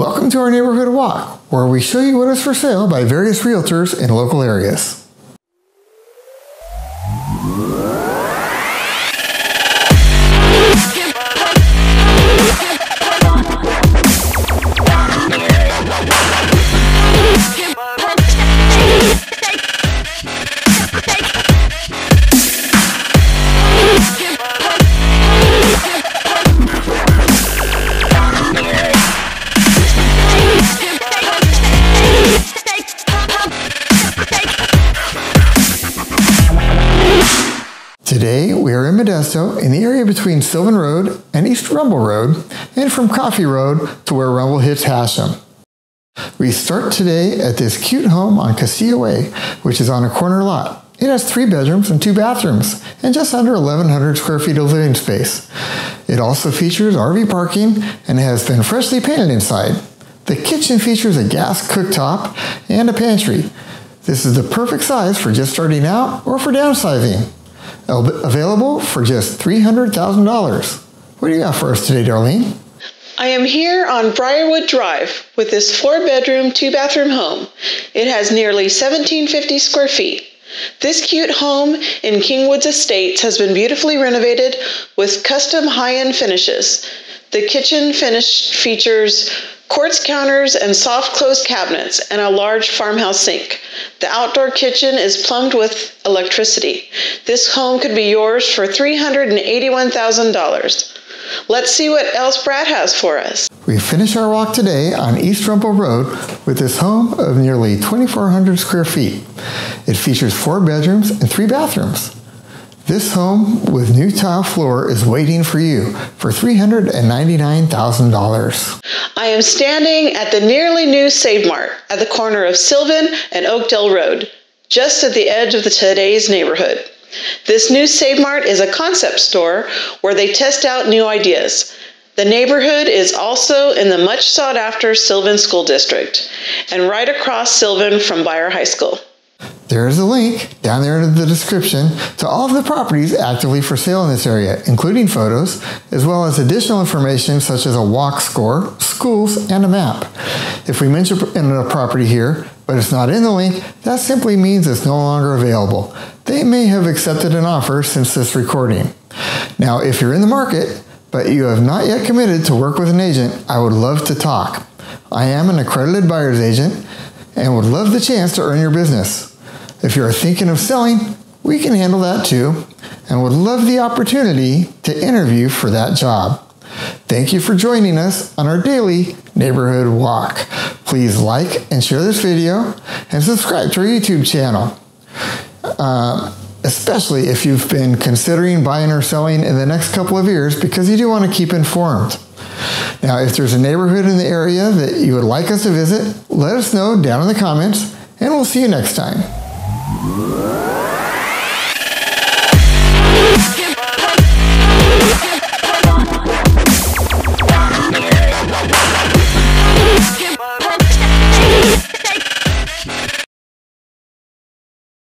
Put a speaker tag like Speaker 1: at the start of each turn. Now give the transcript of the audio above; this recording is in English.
Speaker 1: Welcome to our neighborhood walk, where we show you what is for sale by various realtors in local areas. Today, we are in Modesto, in the area between Sylvan Road and East Rumble Road, and from Coffee Road to where Rumble hits Hashem. We start today at this cute home on Castillo Way, which is on a corner lot. It has three bedrooms and two bathrooms, and just under 1,100 square feet of living space. It also features RV parking and has been freshly painted inside. The kitchen features a gas cooktop and a pantry. This is the perfect size for just starting out or for downsizing available for just $300,000. What do you got for us today, Darlene?
Speaker 2: I am here on Briarwood Drive with this four bedroom, two bathroom home. It has nearly 1750 square feet. This cute home in Kingwoods Estates has been beautifully renovated with custom high end finishes. The kitchen finish features quartz counters and soft close cabinets, and a large farmhouse sink. The outdoor kitchen is plumbed with electricity. This home could be yours for $381,000. Let's see what else Brad has for us.
Speaker 1: We finish our walk today on East Rumble Road with this home of nearly 2,400 square feet. It features four bedrooms and three bathrooms. This home with new tile floor is waiting for you for $399,000.
Speaker 2: I am standing at the nearly new Save Mart at the corner of Sylvan and Oakdale Road, just at the edge of the today's neighborhood. This new Save Mart is a concept store where they test out new ideas. The neighborhood is also in the much sought after Sylvan School District and right across Sylvan from Beyer High School.
Speaker 1: There is a link down there in the description to all of the properties actively for sale in this area, including photos, as well as additional information such as a walk score, schools, and a map. If we mention a property here, but it's not in the link, that simply means it's no longer available. They may have accepted an offer since this recording. Now, if you're in the market, but you have not yet committed to work with an agent, I would love to talk. I am an accredited buyer's agent and would love the chance to earn your business. If you're thinking of selling, we can handle that too and would love the opportunity to interview for that job. Thank you for joining us on our daily neighborhood walk. Please like and share this video and subscribe to our YouTube channel. Uh, especially if you've been considering buying or selling in the next couple of years because you do want to keep informed. Now, if there's a neighborhood in the area that you would like us to visit, let us know down in the comments, and we'll see you next time. Música